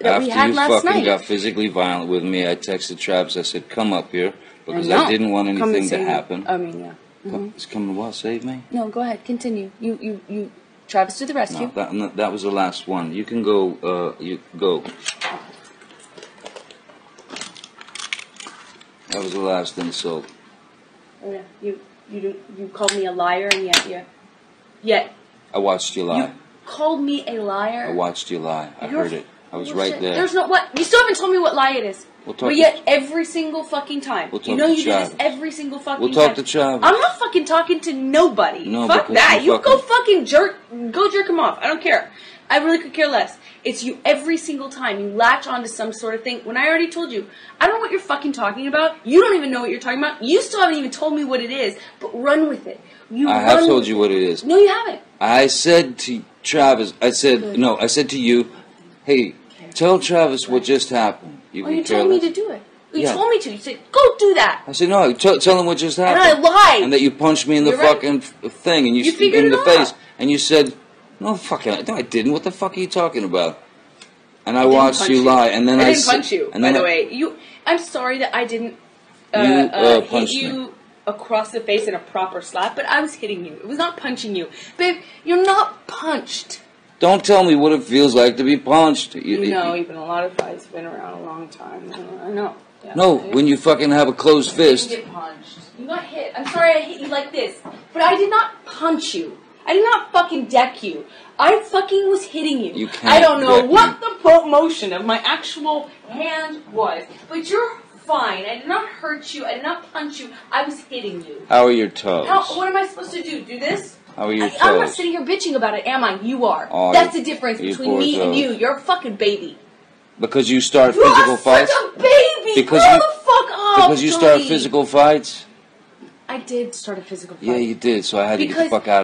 that After we had you last fucking night. got physically violent with me, I texted Travis. I said, "Come up here," because. I didn't want Come and anything to save me. happen. I mean, yeah. Hmm. Come- coming to what? Save me? No, go ahead. Continue. You, you, you. Travis to the rescue. No, that, no, that was the last one. You can go. Uh, you go. That was the last insult. Oh, yeah. You, you, you called me a liar, and yet, yeah, yet I watched you lie. you called me a liar. I watched you lie. I You're heard it. I was bullshit. right there. There's no what. You still haven't told me what lie it is. We'll talk but yet, every single fucking time, We'll you talk know to you do this every single fucking time. We'll talk time. to Travis. I'm not fucking talking to nobody. No, Fuck that. you You go fucking- fucking jerk. Go jerk him off. I don't care. I really could care less. It's you every single time. You latch onto some sort of thing. When I already told you, I don't know what you're fucking talking about. You don't even know what you're talking about. You still haven't even told me what it is. But run with it. You I have told you what it is. No, you haven't. I said to Travis, I said, Good. no, I said to you, hey, tell Travis what just happened. You Oh, can you told me to do it. You Yeah. told me to. You said, go do that. I said, no, tell, tell him what just happened. And. I lied. And that you punched me in the You're fucking f- thing and you, You st- in it the out. face. And you said, no, fucking, no, I didn't. What the fuck are you talking about? And I, didn't watched punch you lie. And then I I, didn't punch you, and by the I- way. You, I'm sorry that I didn't uh, You, uh, uh, hit you me. across the face in a proper slap, but I was hitting you. It was not punching you, babe. You're not punched. Don't tell me what it feels like to be punched. You, You know, even a lot of fights have been around a long time. I know. Yeah. No, when you fucking have a closed fist. You fist. get punched. You got hit. I'm sorry I hit you like this, but I did not punch you. I did not fucking deck you. I fucking was hitting you. You can't I don't know deck what me. the po- motion of my actual hand was, but you're fine. I did not hurt you. I did not punch you. I was hitting you. How are your toes? How, what am I supposed to do? Do this? How are your I, I'm not sitting here bitching about it, am I? You are. Oh, That's you- the difference between me and you. You're a fucking baby. Because you start You physical fights? baby. Because Grow you- the fuck up. Because you start physical fights? I did start a physical fight. Yeah, you did, so I had to get the fuck out